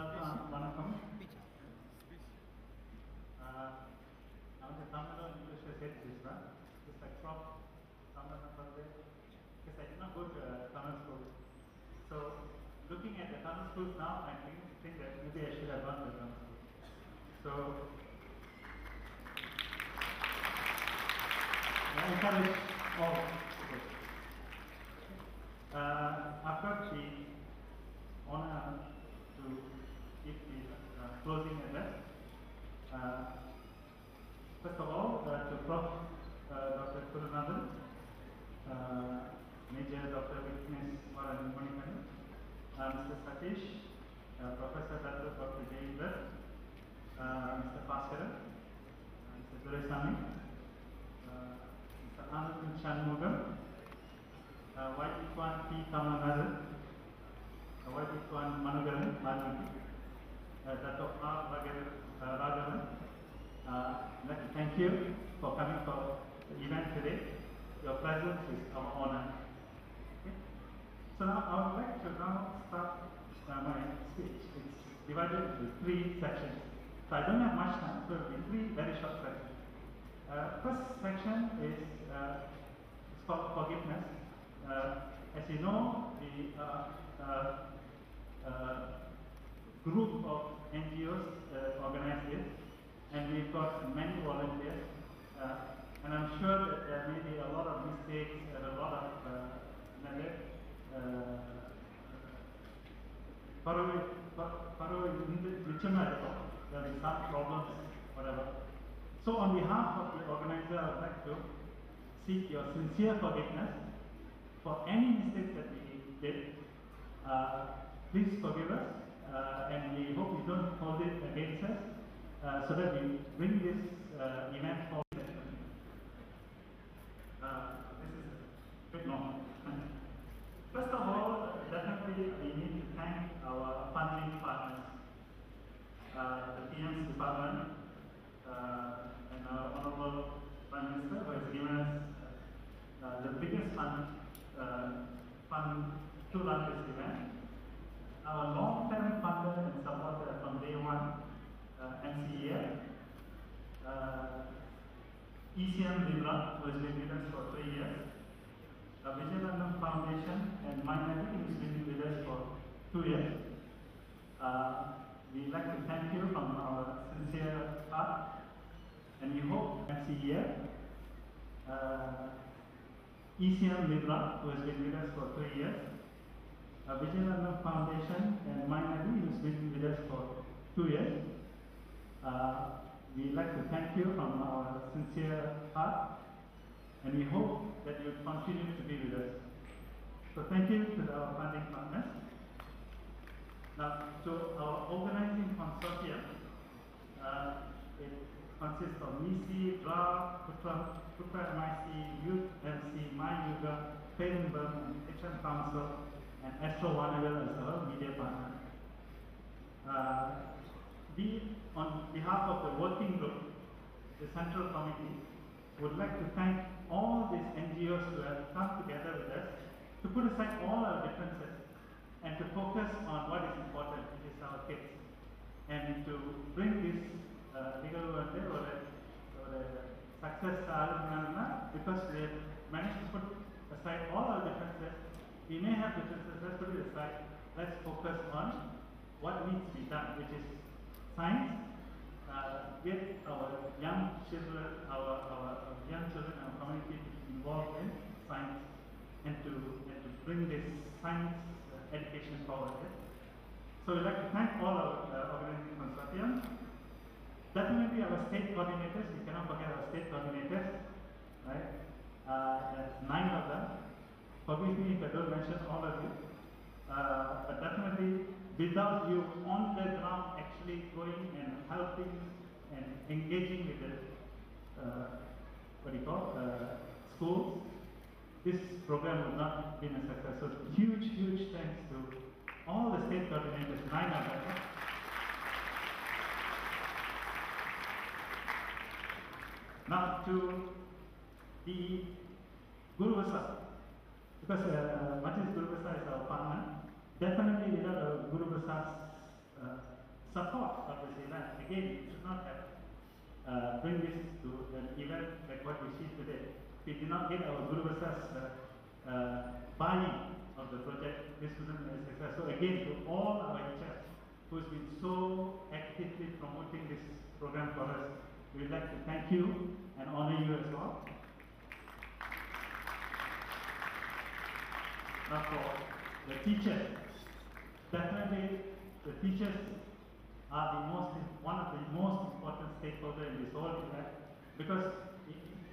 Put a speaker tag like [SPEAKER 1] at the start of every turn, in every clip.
[SPEAKER 1] எல்லாருக்கும் வணக்கம் நமக்கு தமிழும் இங்கிலீஷில் சேர்த்து பேசுகிறேன் இட்ஸ் லைக் ஃப்ரம் தமிழ் வந்து because I did not go to a Tamil school. So looking at the Tamil schools now, I think, think that maybe I should have gone to a Tamil school. So I encourage all. Shanmugam, uh, White Kwan P. Kamanathan, uh, White Kwan Managaran, Malvati, uh, Dr. R. Raghavan, uh, thank you for coming for the event today. Your presence is our honor. Okay? So now I would like to now start uh, my speech. It's divided into three sections. So I don't have much time, so it will be three very short sections. Uh, first section is uh, forgiveness. Uh, as you know, the uh, uh, group of NGOs uh, organize this, and we've got many volunteers. Uh, and I'm sure that there may be a lot of mistakes and a lot of uh, there will be some problems, whatever. So on behalf of the organizer, I would like to seek your sincere forgiveness for any mistakes that we did. Uh, please forgive us uh, and we hope you don't hold it against us uh, so that we bring this uh, event forward. Uh, this is a bit long. First of all, definitely we need to thank our funding partners, uh, the PM's department, uh, and our Honorable Prime Minister who has given us uh, the biggest fund, uh, fund to run this event. Our long-term funder and supporter from day one, uh, NCEA, uh, ECM Libra, who has been with us for three years, uh, Vijayanandam Foundation and Mindnetting has been with us for two. Uh, we'd like to thank you from our sincere heart and we hope next year uh, ECM Libra, who has been with us for three years, uh, Vijayanandam Foundation and Mindnetting has been with us for two years. Uh, we'd like to thank you from our sincere heart and we hope that you continue to be with us. So thank you to our funding partners. Now, to our organizing consortium, uh, it consists of MISI, DRA, Putra, Putra MIC, Youth MC, My Yoga, and HM Council, and Astro Vaanavil as our media partner. Uh, we, on behalf of the working group, the central committee, would like to thank all these NGOs who have come together with us to put aside all our differences and to focus on what is important, which is our kids, and to bring this uh, நிகழ்வு வந்து ஒரு ஒரு success ஆகுதுன்னா because we have managed to put aside all our differences. We may have differences, let's put it aside. Let's focus on what needs to be done, which is science, uh, get our young children, our, our, our young children, our community involved in science and to, and to bring this science uh, education forward. yeah. So we'd like to thank all our uh, organizing consortium. Definitely our state coordinators, we cannot forget our state coordinators, right? Uh, there's nine of them. Forgive me if I don't mention all of you. Uh, but definitely without you on the ground actually going and helping and engaging with the uh, what do you call uh, schools, this program would not have been a success. So huge, huge thanks to all the state coordinators, nine of them. Now to the Guru Besar, because uh, as Guru Besar is our partner, definitely without uh, Guru Besar's uh, support of this event, again, we should not have uh, bring this to an event like what we see today. We did not get our Guru Besar's uh, uh, buy-in of the project, this wasn't a success. So again, to all our HRs who's been so actively promoting this program for us, we'd like to thank you and honor you as well. Now for the teachers, definitely the teachers are the most, one of the most important stakeholders in this whole event because i-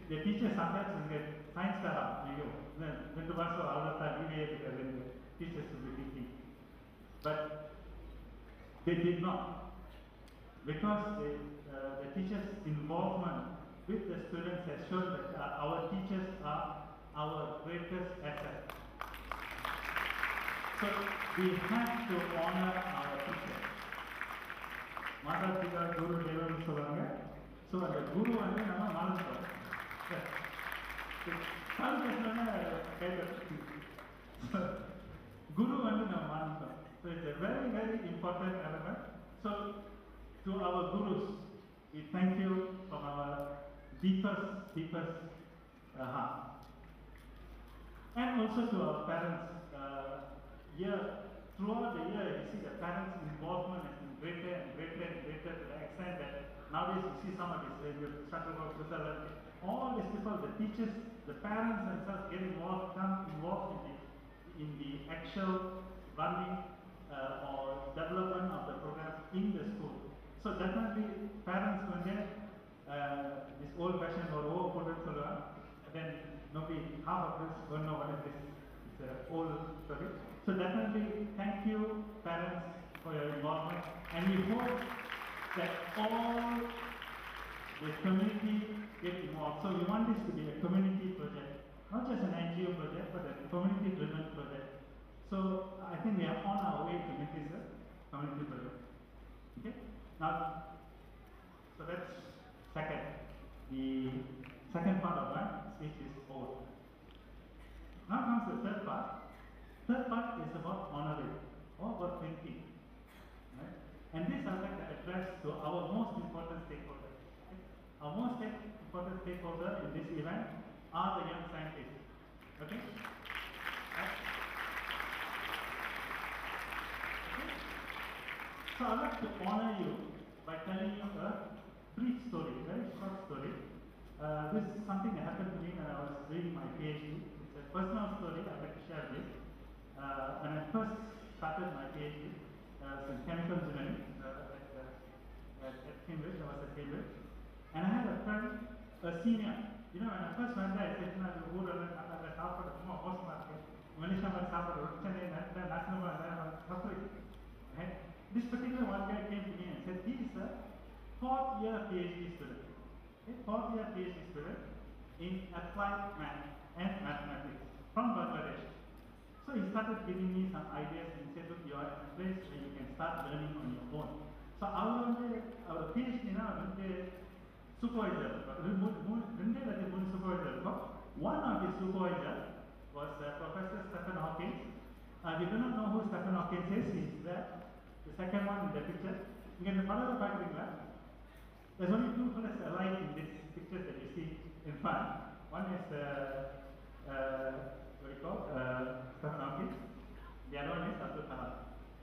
[SPEAKER 1] the teachers sometimes will get science car ஐயோ இந்த ரெண்டு மாசம் அவ்வளோதான் லீவே இருக்காது teachers will be thinking but they did not because they, uh, the teachers involvement with the students has shown that uh, our teachers are our greatest asset so we have to honor our teachers மாதா பிதா குரு தேவன் சொல்லுவாங்க so அந்த குரு வந்து நம்ம மறந்துட்டோம் so, Guru and Namansa. So it's a very, very important element. So to our Gurus, we thank you from our deepest, deepest uh, heart. And also to our parents. Uh, year, throughout the year, you see the parents' involvement has been greater and greater and greater to the extent that nowadays you see some of these, uh, Shankarabhava uh, all these people, the teachers, the parents themselves get involved, come involved in the, in the actual running uh, or development of the program in the school. So definitely parents when they uh, this old fashioned or old product சொல்லுவாங்க then nobody half of us don't know what is this it's an old story so definitely thank you parents for your involvement and we hope that all the community get involved so we want this to be a community project not just an NGO project but a community driven project so I think we are on our way to make this a community project okay now so that's second. The second part of my speech is over. Now comes the third part. Third part is about honoring or about thinking. Right? And this would like to our most important stakeholder. Okay? Our most important stakeholder in this event are the young scientists. Okay? Okay? So I'd like to honor you by telling you a brief story, a very short story. Uh, this is something that happened to me when I was doing my PhD. It's a personal story I'd like to share you. Uh, when I first started my PhD, uh, in chemical engineering uh, at, uh, at Cambridge, I was at Cambridge. And I had a friend, a senior. You know, when I first went there, I said, நான் இந்த ஊர்ல நல்லா சாப்பாடு ரொம்ப மோசமா இருக்கு மனுஷன் மாதிரி சாப்பாடு ரொட்டனே நல்ல நாசனமா suffering. Right? This particular one guy came to me and said, he is a fourth year PhD student. Okay? Fourth year PhD student in applied math and mathematics from Bangladesh. So he started giving me some ideas and said, look, you are in a place where you can start learning on your own. So அவர் வந்து அவர் பிஹெச்டினா வந்து supervisor ரெண்டே ரெண்டு மூணு supervisor இருக்கும் one of the supervisor was uh, Professor Stephen Hawking. Uh, we do not know who Stephen Hawking is. He is there. The second one in the picture. இங்க இந்த படத்தை பார்க்குறீங்களா There's only two fellas alike in this picture that you see in front. One is uh, uh, what do you call uh, Stephen Hawking. The other one is Abdul Kalam.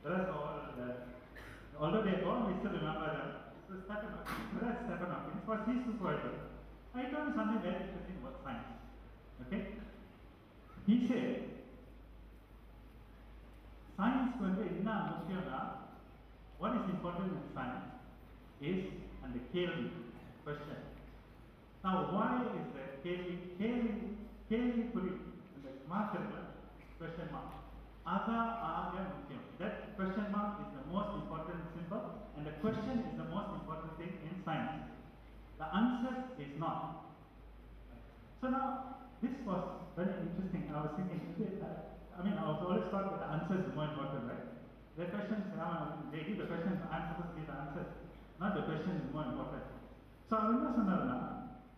[SPEAKER 1] The rest are all, uh, although they are gone, we still remember them. So Stephen Hawking, so that's Stephen Hawking. Was his supervisor. I told him something very interesting about science. Okay? He said, science வந்து என்ன முக்கியம்னா what is important in science is அந்த கேள்வி question now why is the கேள்வி கேள்வி கேள்விக்குறி அந்த mark இருக்குல்ல question mark Atha Arya Mukyam. That question mark is the most important symbol and the question is the most important thing in science. The answer is not. So now, this was very interesting. I was thinking, I mean, I was always thought that the answer is more important, right? The questions, they give the questions, I'm supposed to give the answers. Not the question is more important. So, Arunda Sundarana,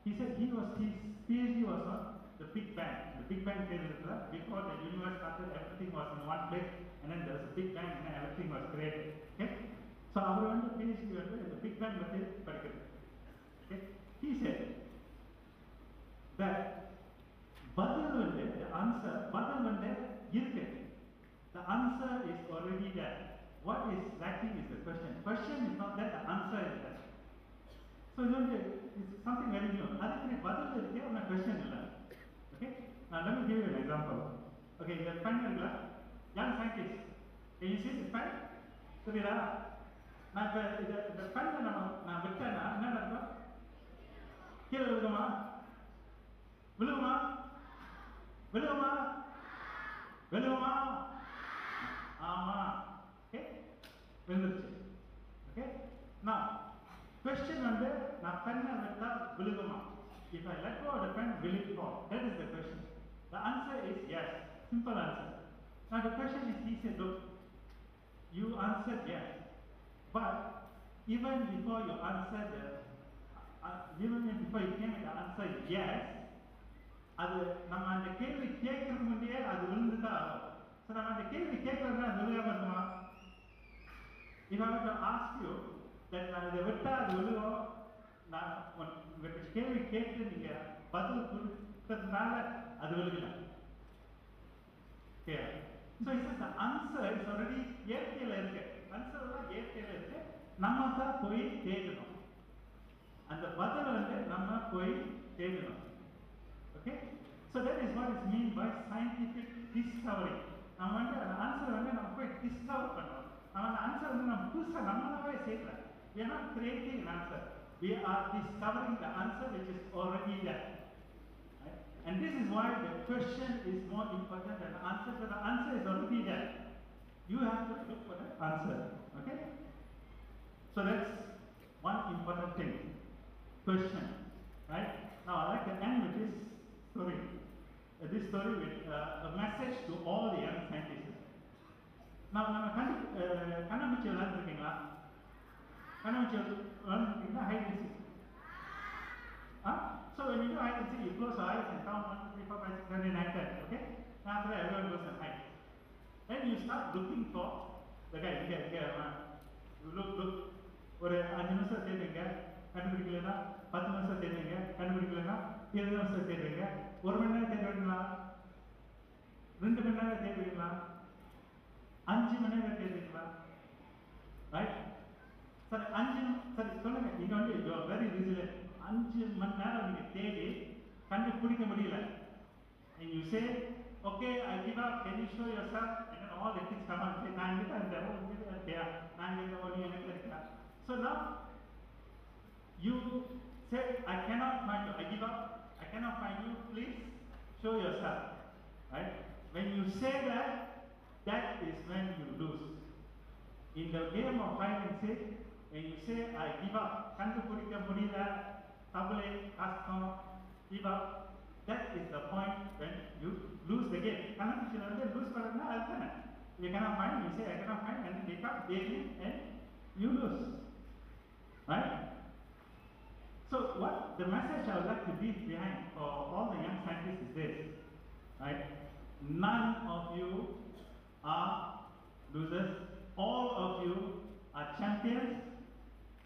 [SPEAKER 1] he said he was, his PhD was on the Big Bang. The Big Bang theory இருக்குல்ல before the universe started everything was in one place and then there was a Big Bang and then everything was created. Okay? So so அவர் வந்து PhD வந்து இந்த big bang பற்றி படிக்கிறது okay he said that பதில் வந்து the answer பதில் வந்து இருக்கு the answer is already there what is lacking is the question question is not there the answer is there so இது வந்து it's something very new அதுக்கு பதில் இருக்கு ஆனா question இல்லை okay now let me give you an example. Okay இந்த pen இருக்குல்ல young scientist. Can you see this pen புரியுதா நான் இப்போ இதை இந்த பெண்ணை நம்ம நான் விட்டேன்னா என்ன நடக்கும்? கீழே விழுகுமா? விழுகுமா? விழுகுமா? விழுகுமா ஆமா ஓகே விழுந்துருச்சு ஓகே நான் கொஸ்டின் வந்து நான் பெண்ணை விட்டா விழுகுமா if I let go of the pen will it fall that is the question the answer is yes simple answer Now the question is, he said, look, you answered yes, but even before you answered the, uh, even before you came with the yes, அது நம்ம அந்த கேள்வி கேட்கறதுக்கு முன்னே அது விழுந்து தான் ஆகும் ஸோ நம்ம அந்த கேள்வி கேட்கறதுனா விழுகாம பண்ணுமா இவன் ஆஸ்கியோ தென் நான் இதை விட்டால் அது விழுகும் நான் கேள்வி கேட்டு நீங்கள் பதில் கொடுத்ததுனால அது விழுகலாம் okay So it says the answer is already இயற்கையில இருக்கு answer எல்லாம் இயற்கையில இருக்கு நம்ம தான் போய் தேடணும் அந்த பதில் வந்து நம்ம போய் தேடணும் okay so that is what is mean by scientific discovery நம்ம வந்து அந்த ஆன்சர் வந்து நம்ம போய் டிஸ்கவர் பண்ணணும் நம்ம அந்த ஆன்சர் வந்து நம்ம புதுசாக நம்மளாவே செய்யல we are not creating an answer we are discovering the answer which is already there right? and this is why the question is more important than you have to look for the answer okay so that's one important thing question right now i like to end with this story uh, this story with uh, a message to all the young scientists நான் நம்ம கண்டு அஹ், கண்ணாமூச்சி விளையாண்டுருக்கீங்களா கண்ணாமூச்சி விளையாண்டுருக்கீங்களா height and seek Huh? So when you do hide and seek, you close your eyes and count 1, 2, 3, 4, 5, 6, 7, 8, 9, 10. Okay? And after that, everyone goes and hide. Then you start looking for the guy. Here, here. You look, look. ஒரு அஞ்சு நிமிஷம் சேர்ந்தீங்க கண்டுபிடிக்கலன்னா பத்து நிமிஷம் சேர்ந்தீங்க கண்டுபிடிக்கலன்னா இருபது நிமிஷம் சேர்ந்தீங்க ஒரு மணி நேரம் தேடுவீங்களா ரெண்டு மணி நேரம் தேடுவீங்களா அஞ்சு மணி நேரம் தேடுவீங்களா ரைட் சரி அஞ்சு சரி சொல்லுங்க. நீங்க வந்து யூ வெரி விஜிலன்ட் அஞ்சு மணி நேரம் நீங்க தேடி கண்டுபிடிக்க முடியல. You say okay i give up can you show yourself and then all the kids come and say நான் கிட்ட அந்த ஓ இங்க இருக்கியா நான் கிட்ட ஓ நீ எனக்கு இருக்கா so now you say i cannot find you i give up i cannot find you please show yourself right when you say that that is when you lose in the game of hide and seek, when you say, I give up, கண்டுபிடிக்க முடியல, கவலை, கஷ்டம், give up, that is the point when you lose the game. கண்டுபிடிச்சது வந்து lose பண்ணதுன்னா அதுதானே. You cannot find, you say, I cannot find, and they come, they leave, and you lose. Right? So what the message I would like to leave behind for all the young scientists is this, right? None of you are losers. All of you are champions,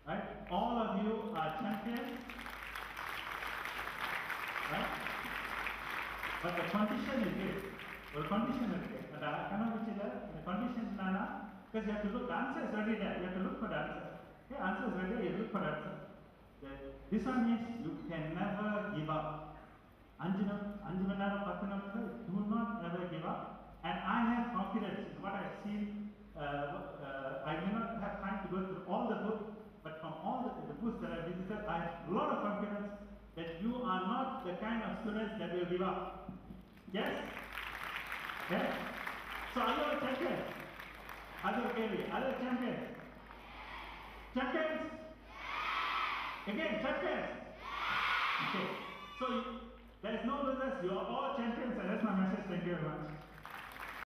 [SPEAKER 1] right? All of you are champions, right? இந்த condition என்னன்னா because you have to look the answer is already there you have to look for the answer okay answer is ready you look for the answer the, this one means you can never give up அஞ்சு நிமி அஞ்சு மணி நேரம் பத்து நிமிஷம் do not ever give up and I have confidence in what I've seen uh, uh, I may not have time to go through all the books but from all the, the books that I visited I have a lot of confidence that you are not the kind of students that will give up yes yes so are you a champion are you okay are you a champion champions again champions Okay. So there is no losers. You are all champions, and that's my message. Thank you very much.